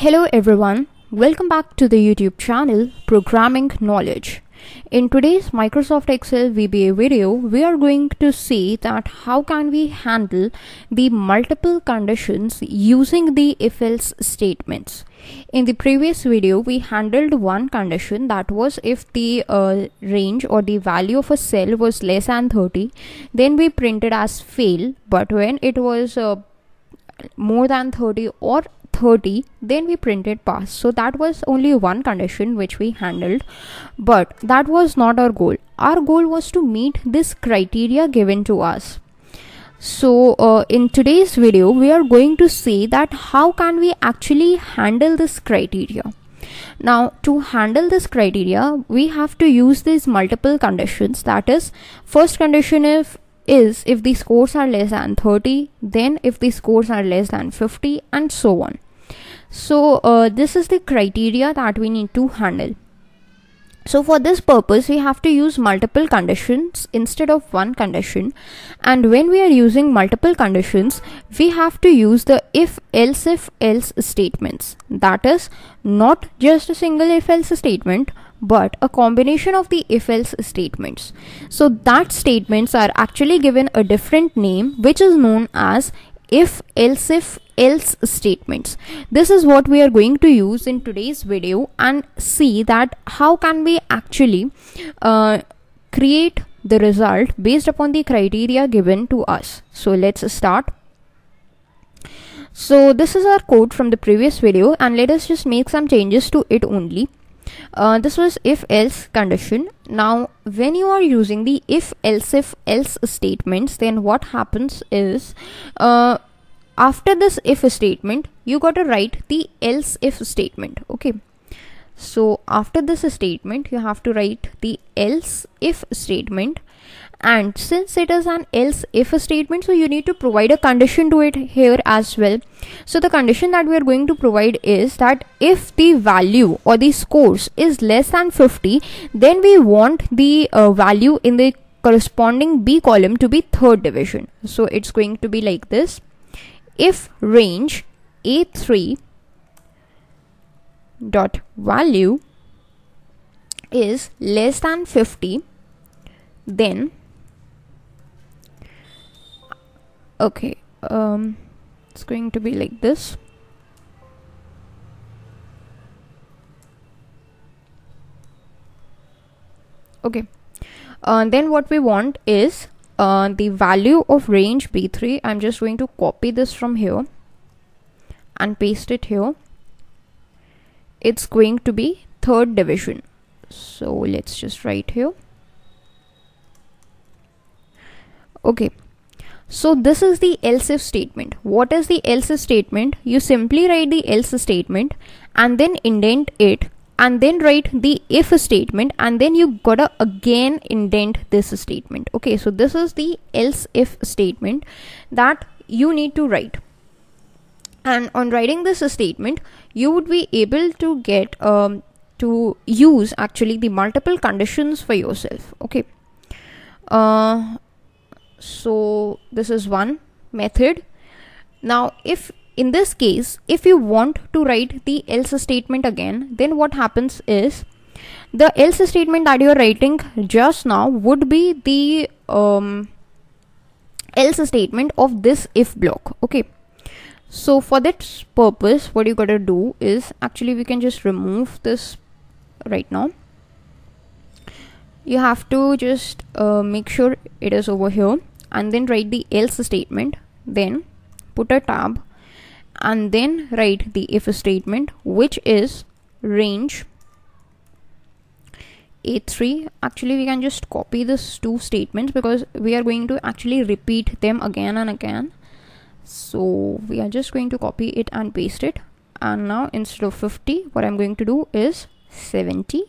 Hello everyone, welcome back to the YouTube channel Programming Knowledge. In today's Microsoft Excel VBA video, we are going to see that how can we handle the multiple conditions using the if-else statements. In the previous video, we handled one condition that was if the uh, range or the value of a cell was less than 30, then we printed as fail, but when it was uh, more than 30 or 30 then we printed pass so that was only one condition which we handled. But that was not our goal. Our goal was to meet this criteria given to us. So uh, in today's video we are going to see that how can we actually handle this criteria. Now to handle this criteria we have to use these multiple conditions. That is first condition if is if the scores are less than 30 then if the scores are less than 50 and so on. So uh, this is the criteria that we need to handle. So for this purpose we have to use multiple conditions instead of one condition. And when we are using multiple conditions we have to use the if else if else statements. That is not just a single if else statement but a combination of the if else statements. So that statements are actually given a different name which is known as if else if else statements. This is what we are going to use in today's video and see that how can we actually uh, create the result based upon the criteria given to us. So let's start. So this is our code from the previous video and let us just make some changes to it only uh, this was if else condition. Now when you are using the if else if else statements then what happens is uh, after this if statement you got to write the else if statement okay? So after this statement you have to write the else if statement and since it is an else if statement so you need to provide a condition to it here as well. So the condition that we are going to provide is that if the value or the scores is less than 50 then we want the uh, value in the corresponding b column to be third division. So it's going to be like this. If range a3 dot value is less than 50 then okay um it's going to be like this. Okay uh, then what we want is uh, the value of range b3 i'm just going to copy this from here and paste it here. It's going to be third division. So let's just write here. Okay so this is the else if statement. What is the else if statement? You simply write the else statement and then indent it and then write the if statement and then you gotta again indent this statement. Okay, so this is the else if statement that you need to write. And on writing this statement, you would be able to get um, to use actually the multiple conditions for yourself. Okay. Uh, so this is one method. Now if in this case if you want to write the else statement again then what happens is the else statement that you're writing just now would be the um, else statement of this if block okay? So for that purpose what you gotta do is actually we can just remove this right now. You have to just uh, make sure it is over here and then write the else statement then put a tab and then write the if statement which is range a3 actually we can just copy this two statements because we are going to actually repeat them again and again. So we are just going to copy it and paste it. And now instead of 50 what i'm going to do is 70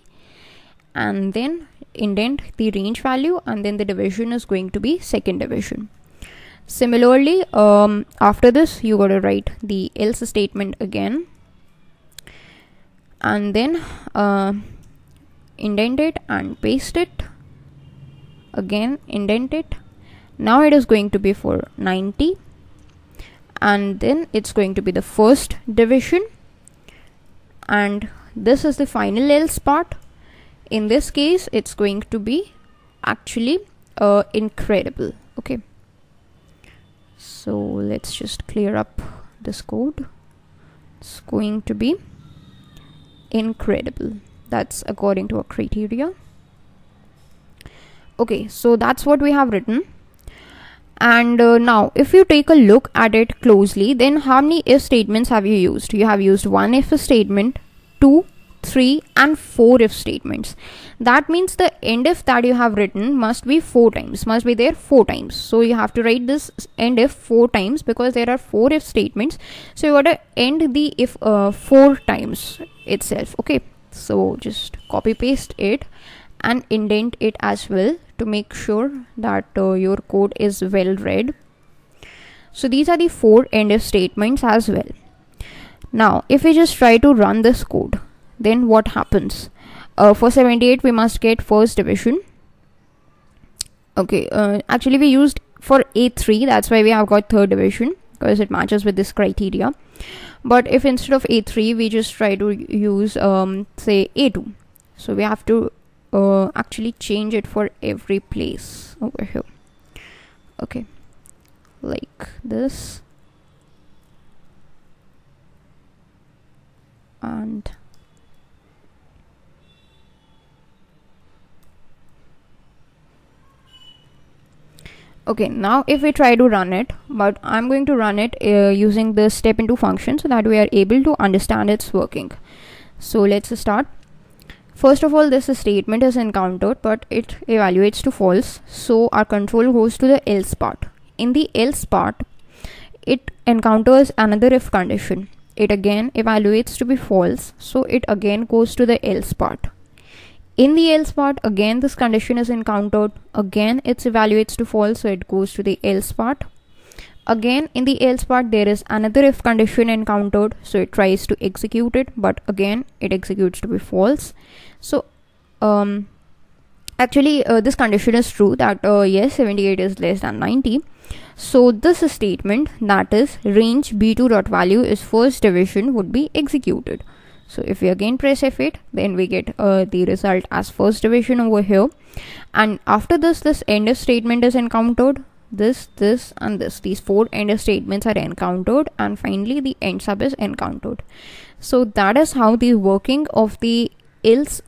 and then indent the range value and then the division is going to be second division. Similarly um, after this you got to write the else statement again. And then uh, indent it and paste it. Again indent it. Now it is going to be for 90 and then it's going to be the first division. And this is the final else part in this case it's going to be actually uh, incredible. Okay. So let's just clear up this code. It's going to be incredible. That's according to a criteria. Okay so that's what we have written. And uh, now if you take a look at it closely then how many if statements have you used? You have used one if statement two 3 and 4 if statements. That means the end if that you have written must be 4 times must be there 4 times. So you have to write this end if 4 times because there are 4 if statements. So you got to end the if uh, 4 times itself okay? So just copy paste it and indent it as well to make sure that uh, your code is well read. So these are the four end if statements as well. Now if we just try to run this code then what happens? Uh, for 78 we must get first division. Okay uh, actually we used for a3 that's why we have got third division because it matches with this criteria. But if instead of a3 we just try to use um, say a2 so we have to uh, actually change it for every place over here. Okay like this. And okay now if we try to run it but I'm going to run it uh, using the step into function so that we are able to understand its working. So let's start. First of all this statement is encountered but it evaluates to false. So our control goes to the else part. In the else part it encounters another if condition. It again evaluates to be false. So it again goes to the else part in the else part again this condition is encountered. Again it evaluates to false so it goes to the else part again in the else part there is another if condition encountered so it tries to execute it but again it executes to be false. So um actually uh, this condition is true that uh, yes 78 is less than 90 so this statement that is range b2 dot value is first division would be executed so if we again press f8 then we get uh, the result as first division over here. And after this this end if statement is encountered. This this and this. These four end if statements are encountered. And finally the end sub is encountered. So that is how the working of the else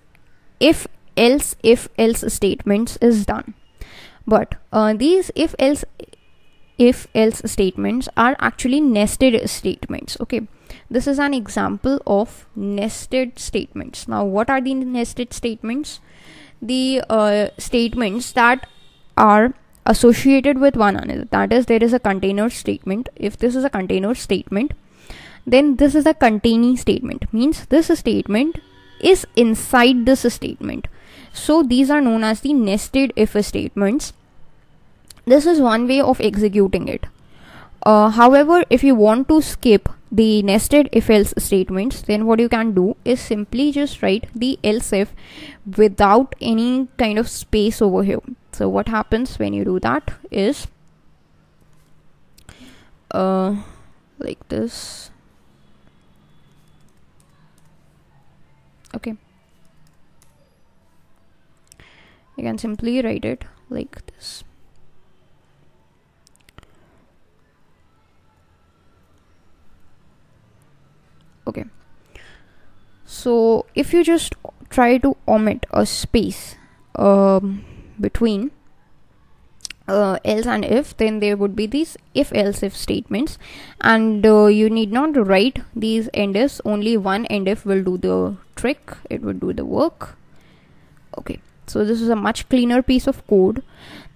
if else if else statements is done. But uh, these if else if else statements are actually nested statements. Okay this is an example of nested statements. Now, what are the nested statements? The uh, statements that are associated with one another. That is, there is a container statement. If this is a container statement, then this is a containing statement. Means this statement is inside this statement. So these are known as the nested if statements. This is one way of executing it. Uh, however, if you want to skip the nested if else statements, then what you can do is simply just write the else if without any kind of space over here. So, what happens when you do that is uh, like this. Okay, you can simply write it like this. okay so if you just try to omit a space um, between uh, else and if then there would be these if else if statements. And uh, you need not write these end ifs. Only one end if will do the trick. It would do the work. Okay. So this is a much cleaner piece of code.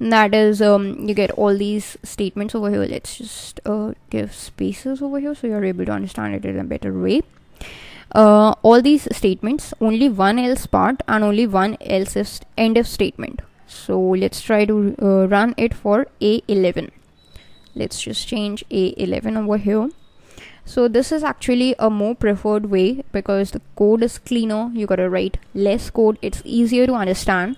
That is um, you get all these statements over here. Let's just uh, give spaces over here so you're able to understand it in a better way uh, all these statements only one else part and only one else if end if statement. So let's try to uh, run it for a11 let's just change a11 over here. So this is actually a more preferred way because the code is cleaner. You gotta write less code. It's easier to understand.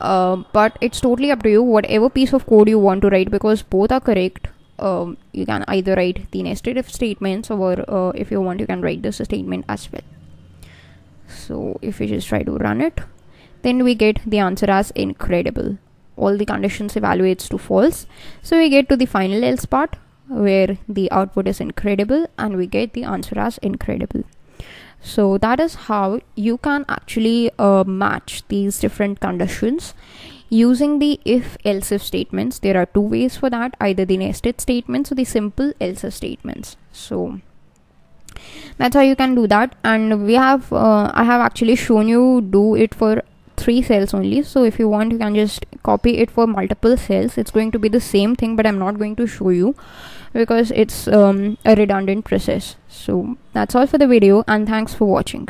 Uh, but it's totally up to you. Whatever piece of code you want to write because both are correct um, you can either write the nested if statements or uh, if you want you can write this statement as well. So if we just try to run it then we get the answer as incredible. All the conditions evaluates to false. So we get to the final else part where the output is incredible and we get the answer as incredible. So that is how you can actually uh, match these different conditions using the if else if statements. There are two ways for that either the nested statements or the simple else if statements. So that's how you can do that. And we have uh, i have actually shown you do it for three cells only. So if you want you can just copy it for multiple cells. It's going to be the same thing but i'm not going to show you because it's um, a redundant process. So that's all for the video and thanks for watching